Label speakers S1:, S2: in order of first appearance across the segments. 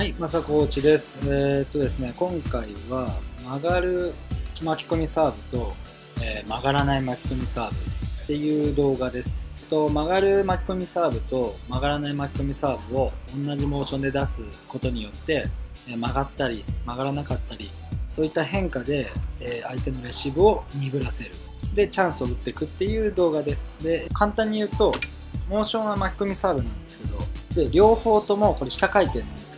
S1: はい、まさこーちです。えーっとですね、今回は曲がる巻き込みサーブと、えー曲がらない巻き込みサーブっていう動画です。と曲がる巻き込みサーブと曲がらない巻き込みサーブを同じモーションで出すことによって、えー曲がったり曲がらなかったりそういった変化で、えー相手のレシーブを鈍らせるでチャンスを打っていくっていう動画ですで簡単に言うとモーションは巻き込みサーブなんですけどで両方ともこれ下回転なんです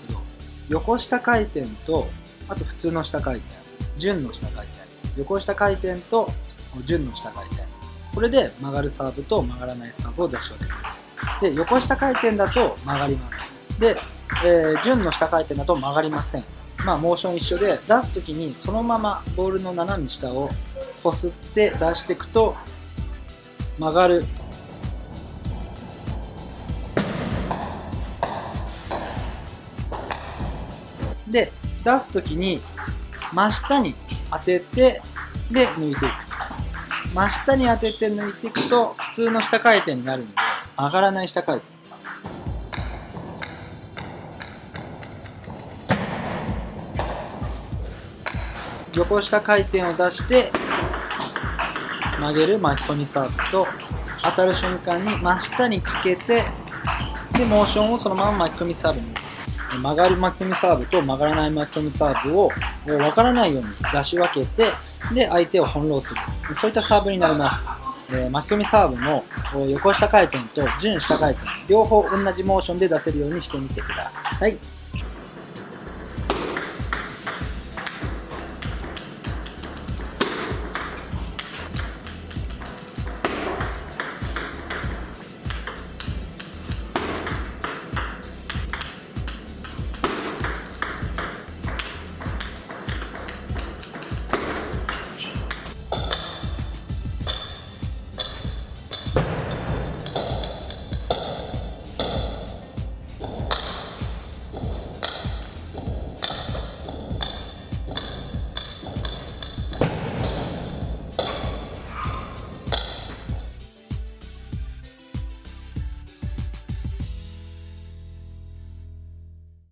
S1: 横下回転とあと普通の下回転順の下回転。横下回転と順の下回転。これで曲がるサーブと曲がらないサーブを出し分けます。で横下回転だと曲がります。で、えー順の下回転だと曲がりません。まあモーション一緒で出す時にそのままボールの斜め下をこすって出していくと曲がるで出す時に真下に当ててで抜いていく真下に当てて抜いていくと普通の下回転になるので上がらない下回転。横下回転を出して曲げる巻き込みサーブと当たる瞬間に真下にかけてでモーションをそのまま巻き込みサーブに。曲がる巻き込みサーブと曲がらない巻き込みサーブを分からないように出し分けてで相手を翻弄する。そういったサーブになります、えー巻き込みサーブも横下回転と順下回転両方同じモーションで出せるようにしてみてください。